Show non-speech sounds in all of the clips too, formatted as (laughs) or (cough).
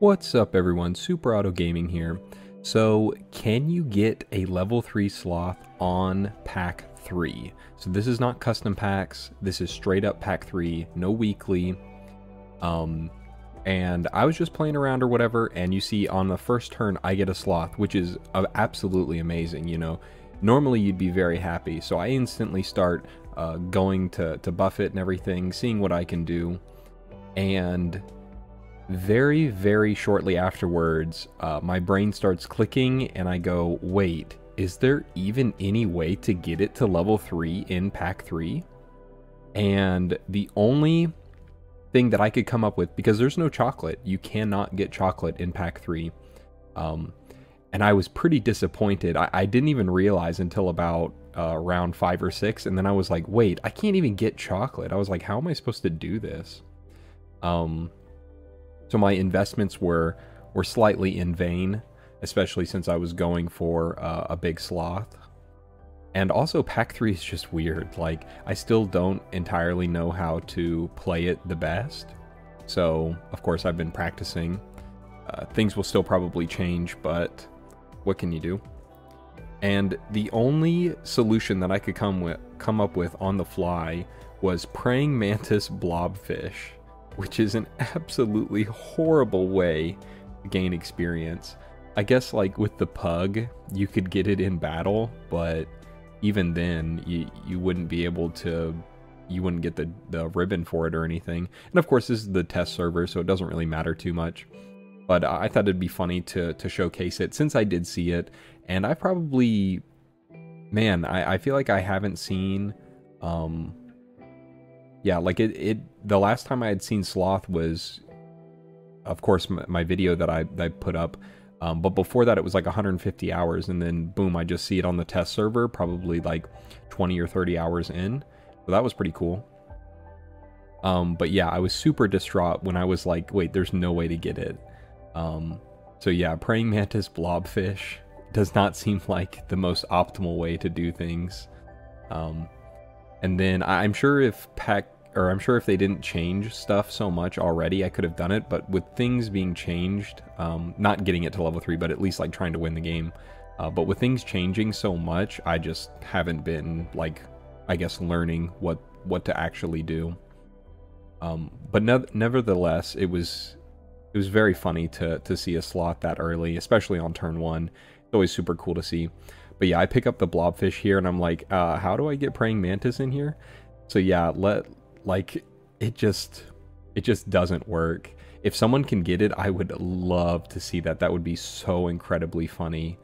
What's up everyone, Super Auto Gaming here. So, can you get a level 3 sloth on pack 3? So this is not custom packs, this is straight up pack 3, no weekly. Um, and I was just playing around or whatever, and you see on the first turn I get a sloth, which is absolutely amazing, you know. Normally you'd be very happy, so I instantly start uh, going to, to buff it and everything, seeing what I can do. And very, very shortly afterwards, uh, my brain starts clicking and I go, wait, is there even any way to get it to level 3 in pack 3? And the only thing that I could come up with, because there's no chocolate, you cannot get chocolate in pack 3. Um, and I was pretty disappointed. I, I didn't even realize until about uh, round 5 or 6, and then I was like, wait, I can't even get chocolate. I was like, how am I supposed to do this? Um, so my investments were were slightly in vain, especially since I was going for uh, a big sloth. And also pack 3 is just weird. Like I still don't entirely know how to play it the best. So, of course, I've been practicing. Uh, things will still probably change, but what can you do? And the only solution that I could come with come up with on the fly was praying mantis blobfish which is an absolutely horrible way to gain experience. I guess like with the pug, you could get it in battle, but even then you you wouldn't be able to you wouldn't get the the ribbon for it or anything. And of course this is the test server, so it doesn't really matter too much. But I thought it'd be funny to to showcase it since I did see it, and I probably man, I, I feel like I haven't seen um yeah, like it, it the last time I had seen Sloth was, of course, my, my video that I, that I put up. Um, but before that, it was like 150 hours, and then boom, I just see it on the test server, probably like 20 or 30 hours in. So that was pretty cool. Um, but yeah, I was super distraught when I was like, wait, there's no way to get it. Um, so yeah, praying mantis blobfish (laughs) does not seem like the most optimal way to do things. Um, and then I'm sure if pack or I'm sure if they didn't change stuff so much already, I could have done it. But with things being changed, um, not getting it to level three, but at least like trying to win the game. Uh, but with things changing so much, I just haven't been like, I guess, learning what what to actually do. Um, but ne- nevertheless, it was it was very funny to to see a sloth that early, especially on turn one. It's always super cool to see. But yeah, I pick up the blobfish here and I'm like, uh, how do I get praying mantis in here? So yeah, let like it just it just doesn't work. If someone can get it, I would love to see that. That would be so incredibly funny.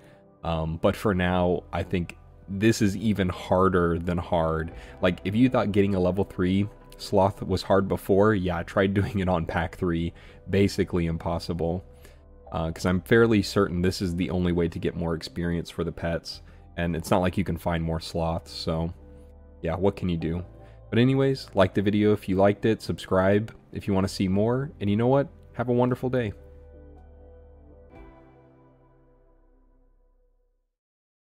Um, but for now, I think this is even harder than hard. Like if you thought getting a level three sloth was hard before, yeah, I tried doing it on pack three. Basically impossible because uh, I'm fairly certain this is the only way to get more experience for the pets, and it's not like you can find more sloths, so yeah, what can you do? But anyways, like the video if you liked it, subscribe if you want to see more, and you know what? Have a wonderful day.